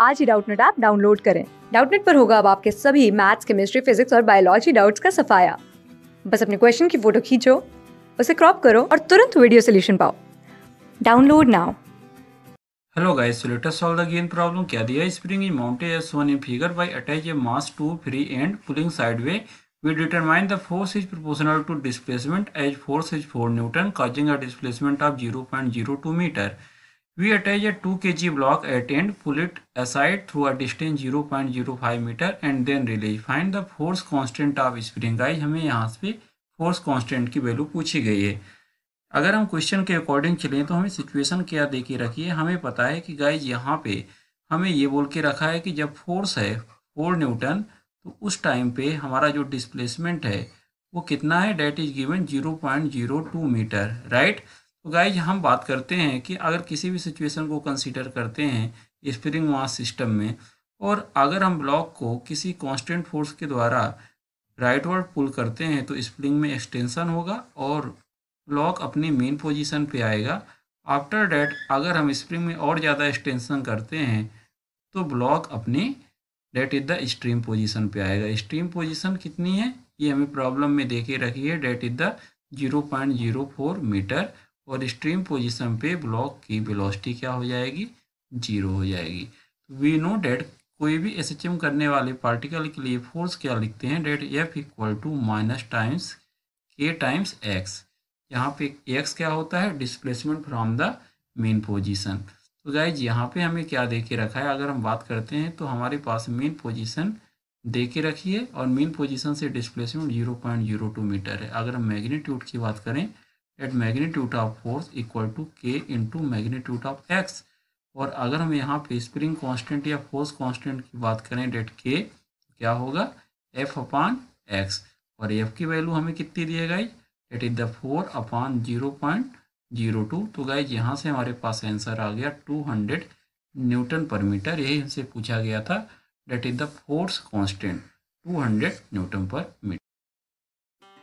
आज ही Doubtnut app download करें डाउटनेट पर होगा अब आपके सभी मैथ्स केमिस्ट्री फिजिक्स और बायोलॉजी डाउट्स का सफाया बस अपने क्वेश्चन की फ़ोटो खींचो उसे क्रॉप करो और तुरंत वीडियो सोल्यूशन पाओ download now Hello guys, so let us solve the gain problem. क्या दिया spring is mounted as shown in figure by attach a mass to free end pulling sideways. We determine the force is proportional to displacement as force is 4 Newton causing a displacement of 0.02 meter. We attach a 2 kg block at end, pull it aside through a distance 0.05 meter and then release. Find the force constant of spring. Guys हमें यहाँ से force constant की value पूछी गई है अगर हम question के अकॉर्डिंग चलें तो हमें सिचुएशन क्या दे के रखी है हमें पता है कि गाइज़ यहाँ पे हमें ये बोल के रखा है कि जब फोर्स है फोर न्यूटन तो उस टाइम पे हमारा जो डिस्प्लेसमेंट है वो कितना है that is given zero point zero two metre right तो गाइज़ हम बात करते हैं कि अगर किसी भी सिचुएशन को कंसीडर करते हैं स्प्रिंग मास सिस्टम में, और अगर हम ब्लॉक को किसी कांस्टेंट फोर्स के द्वारा राइटवर्ड पुल करते हैं तो स्प्रिंग में एक्सटेंशन होगा और ब्लॉक अपनी मेन पोजीशन पे आएगा। आफ्टर डैट अगर हम स्प्रिंग में और ज़्यादा एक्सटेंशन करते हैं तो ब्लॉक अपनी that is the stream position पे आएगा। स्ट्रीम पोजीशन कितनी है? ये हमें प्रॉब्लम में देखे रखी है। That is the zero point zero four metre और स्ट्रीम पोजीशन पे ब्लॉक की वेलोसिटी क्या हो जाएगी? ज़ीरो हो जाएगी। वी नो डेट कोई भी एस करने वाले पार्टिकल के लिए फोर्स क्या लिखते हैं? That F equal to minus times K times X यहाँ पे एक्स क्या होता है? Displacement from the mean position तो गाइज़ यहाँ पे हमें क्या दे के रखा है? अगर हम बात करते हैं तो हमारे पास मेन पोजीशन दे के रखी है और मेन पोजीशन से displacement zero point zero two metre है। अगर हम मैग्नीट्यूड की बात करें at magnitude of force equal to K into magnitude of X और अगर हम यहाँ पे स्प्रिंग कांस्टेंट या फोर्स कांस्टेंट की बात करें डेट के तो क्या होगा? एफ़ अपान एक्स और एफ़ की वैल्यू हमें कितनी दी है that is the four upon zero point zero two तो गाइज़ यहाँ से हमारे पास आंसर आ गया two hundred newton per metre यही हमसे पूछा गया था। That is the force constant two hundred newton per metre